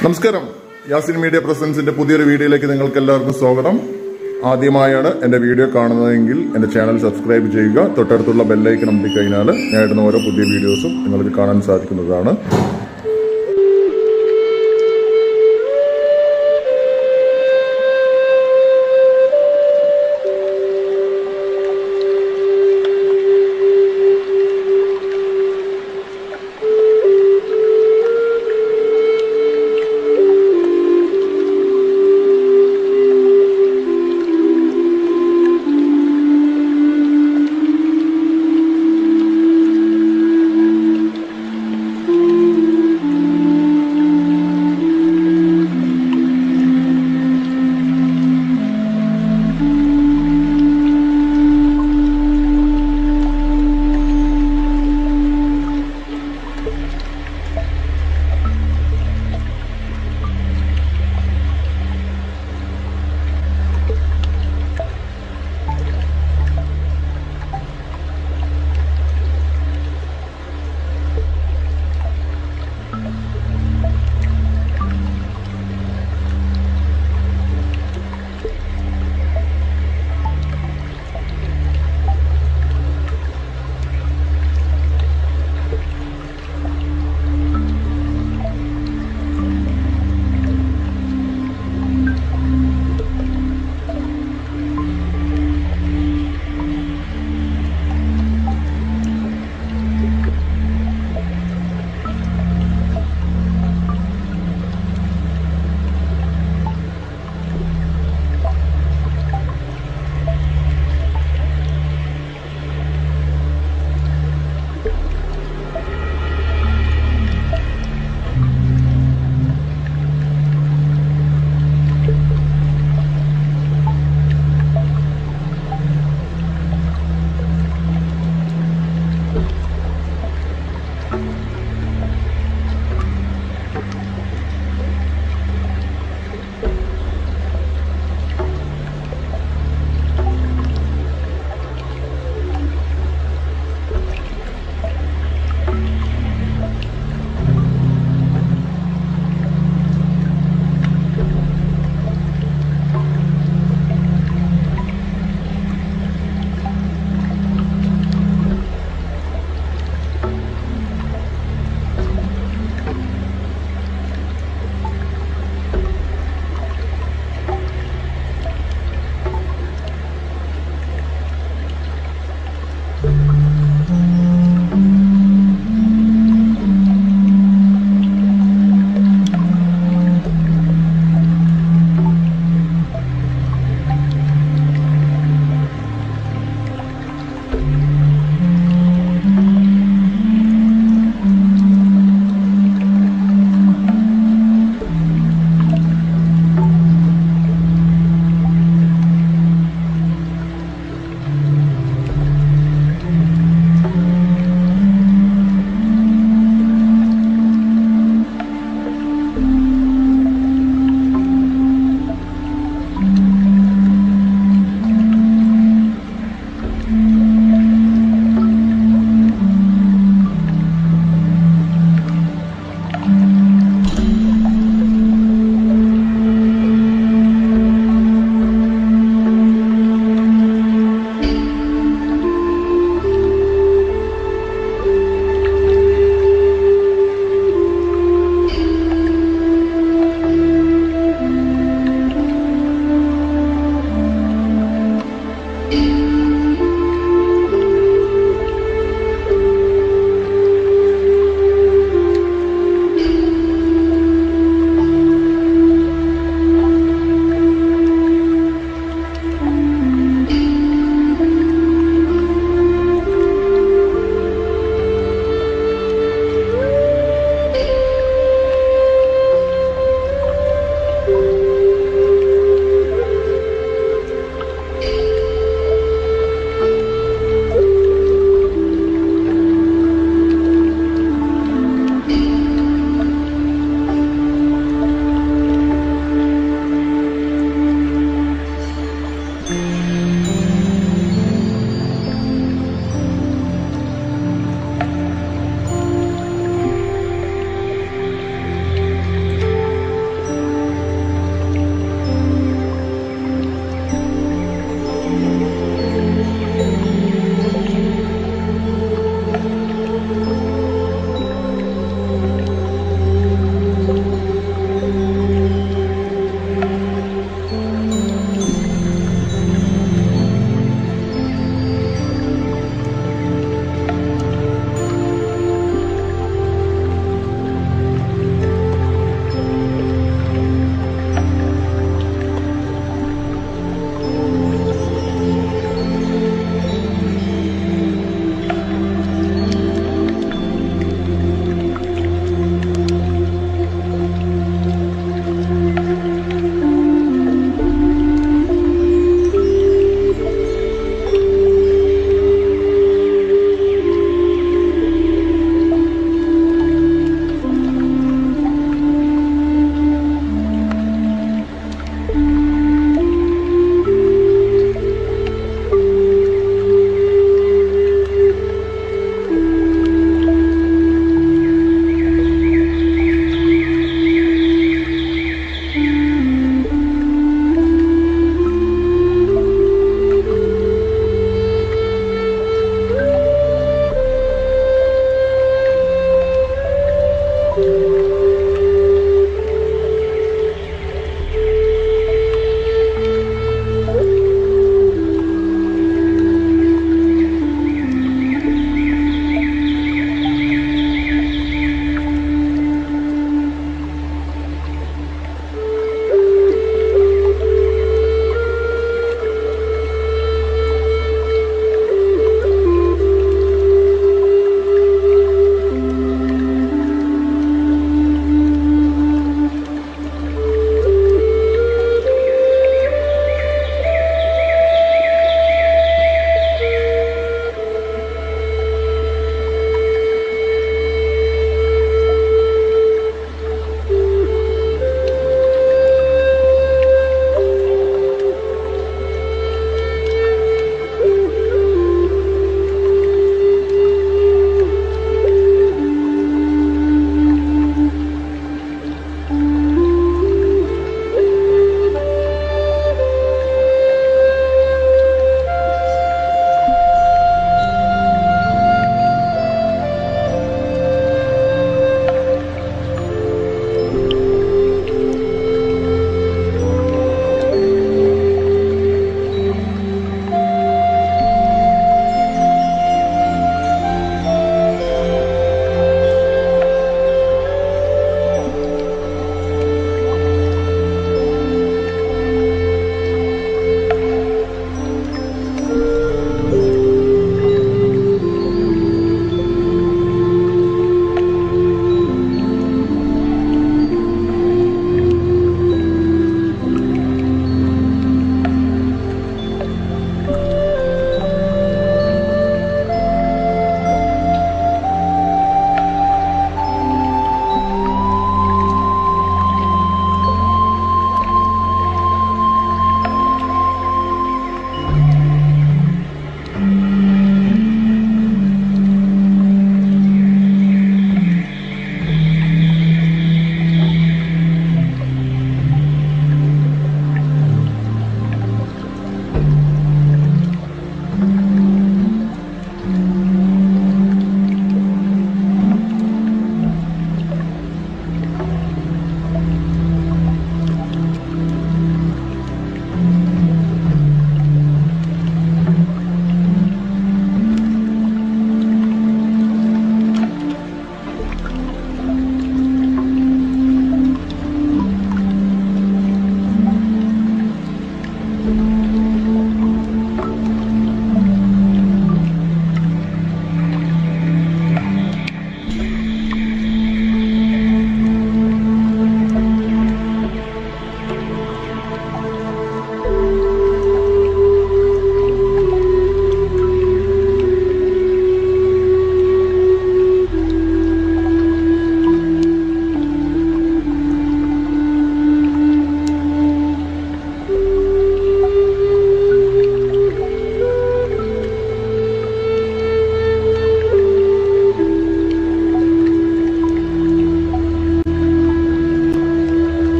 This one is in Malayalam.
നമസ്കാരം. യാസിൻ മീഡിയ പ്രസൻസിന്റെ പുതിയൊരു വീഡിയോയിലേക്ക് നിങ്ങൾക്ക് എല്ലാവർക്കും സ്വാഗതം. ആദ്യമായാണ് എന്റെ വീഡിയോ കാണുന്നതെങ്കിൽ എന്റെ ചാനൽ സബ്സ്ക്രൈബ് ചെയ്യുക. തൊട്ടടുത്തുള്ള ബെല്ലൈക്കൺ അമർത്തി ഞാൻ ഇടുന്ന ഓരോ പുതിയ വീഡിയോസും നിങ്ങൾക്ക് കാണാൻ സാധിക്കുന്നതാണ്.